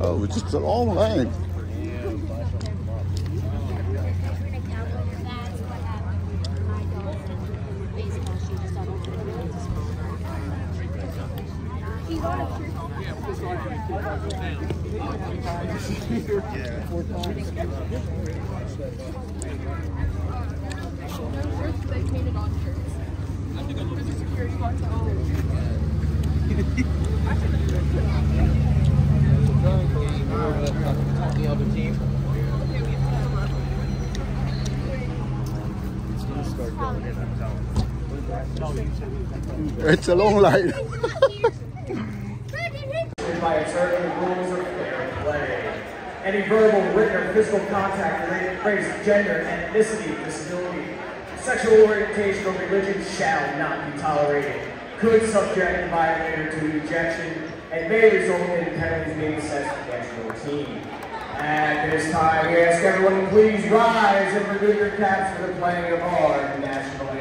Oh, it's just a long line. They painted on shirts. There's a security guard. Oh. The other team. It's a long line. by rules of fair play. Any verbal, written, or physical contact related race, gender, ethnicity, disability, sexual orientation, or religion shall not be tolerated. Could subject the violator to ejection and may result in penalties being assessed against your team. At this time, we ask everyone to please rise and remove your caps for the playing of our national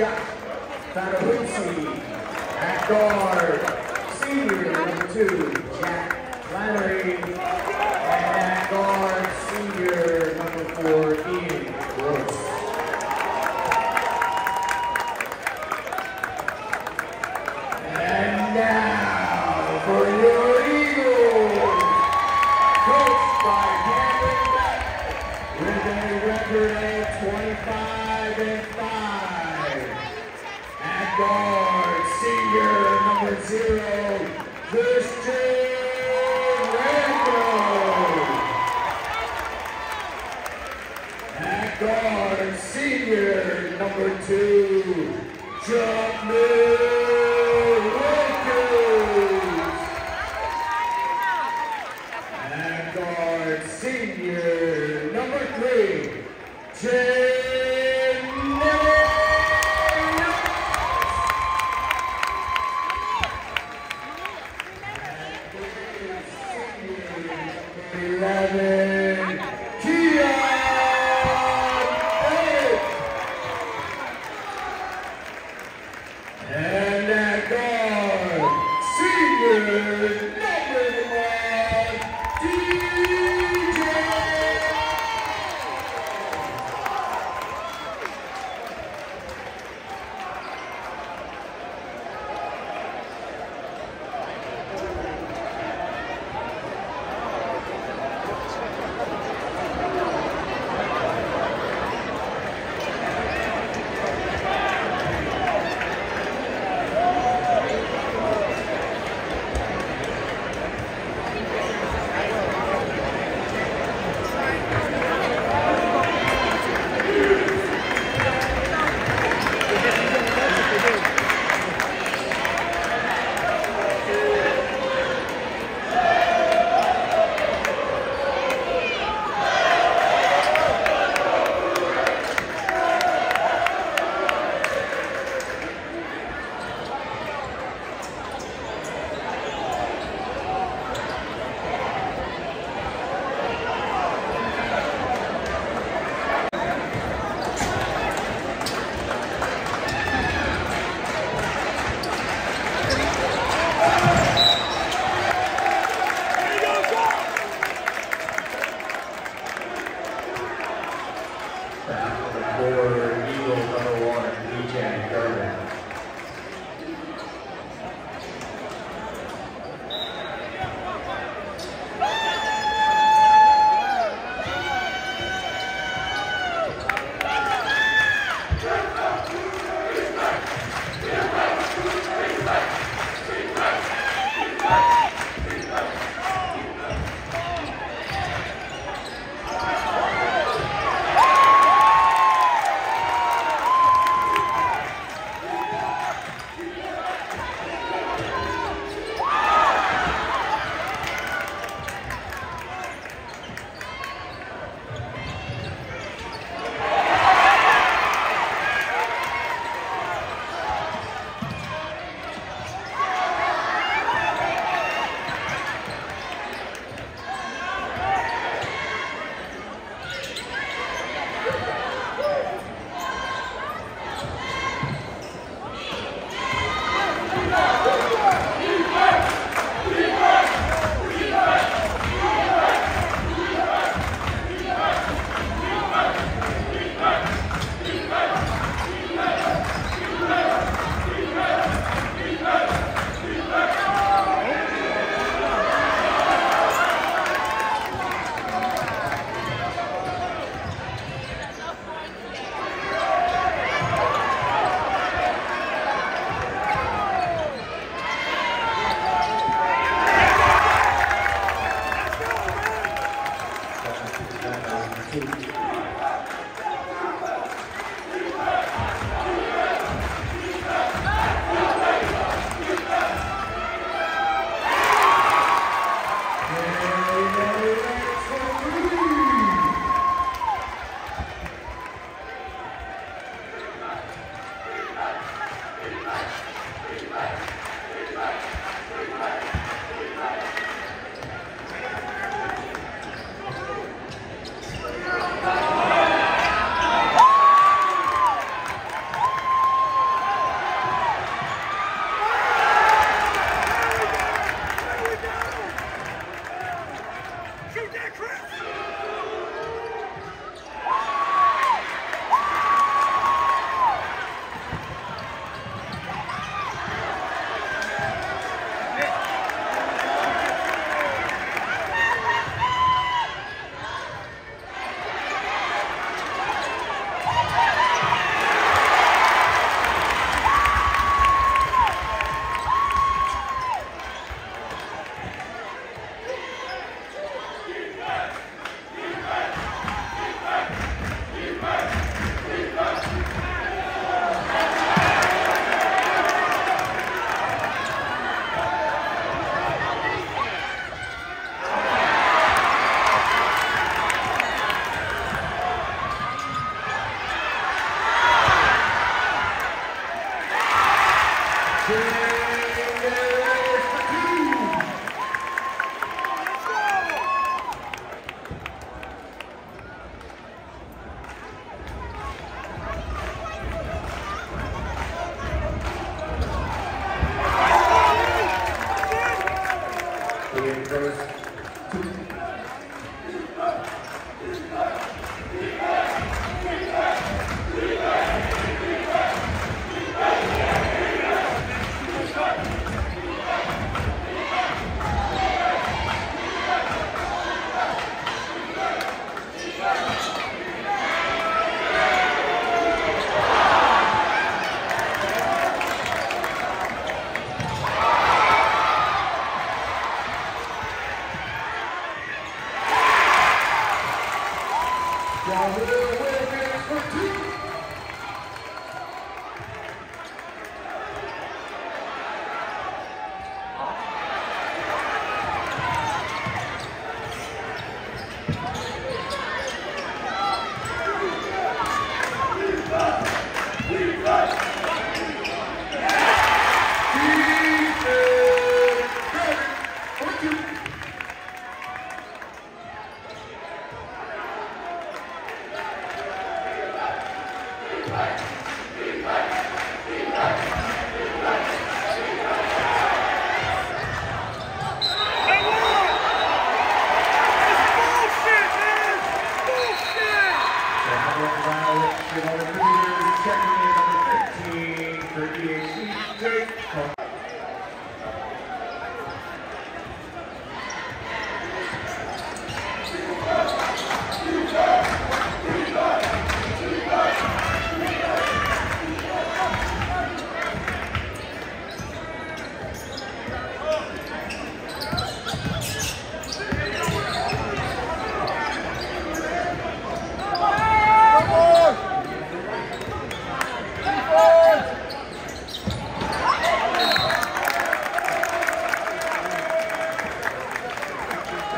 Jack Fatahusi. At guard, senior number two, Jack Flannery. And at guard, senior number four, guard, senior number zero, Christian Randall. At guard, senior number two, guard, senior number three, Jay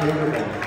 Taylor Ball.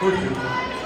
Who do you?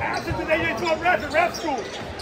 After today, you ain't to a ref at ref school.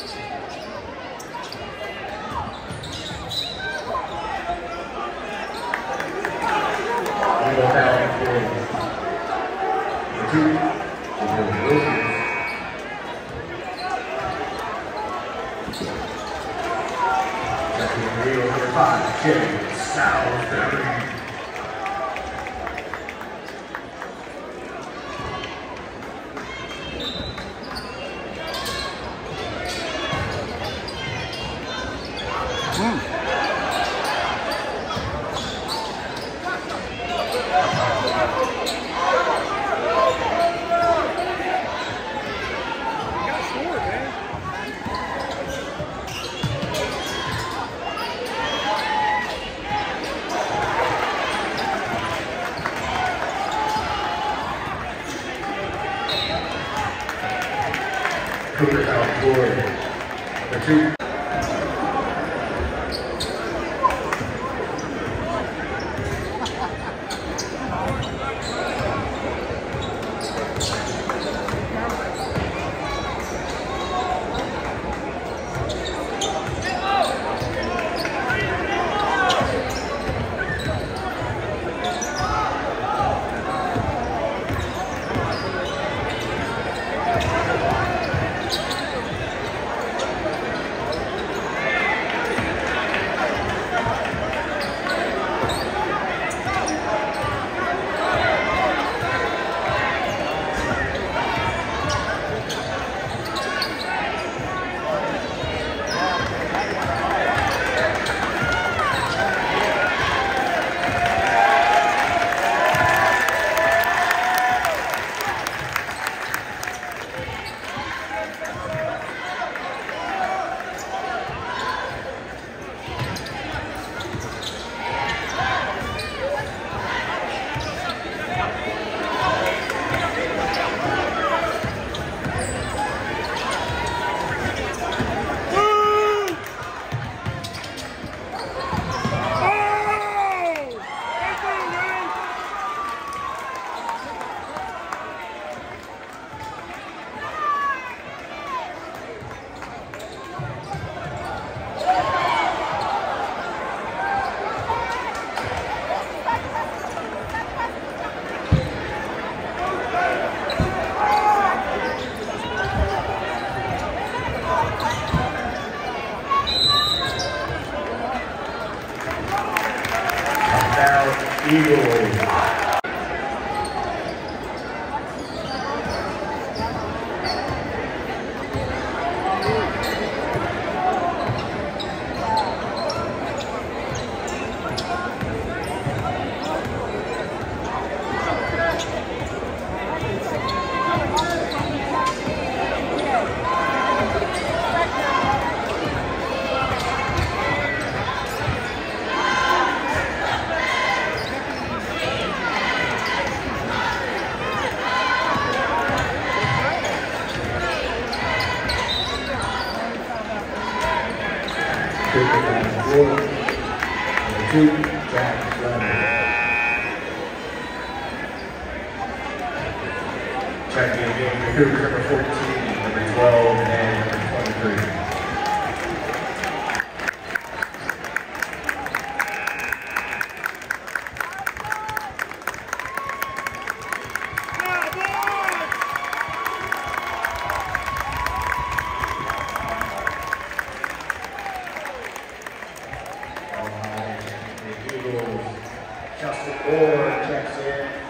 Justin Moore checks in.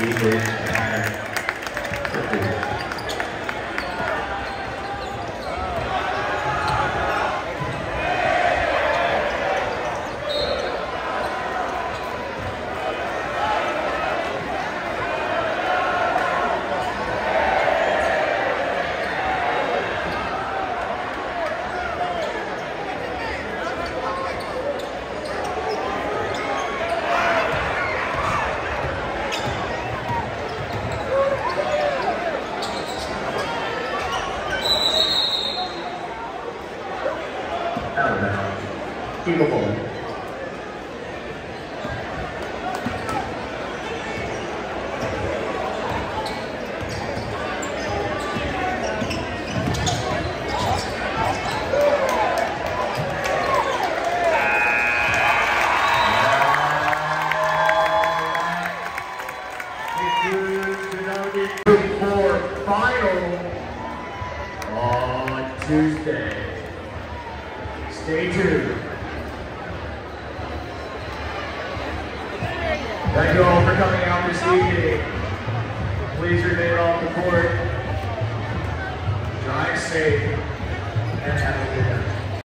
Eagles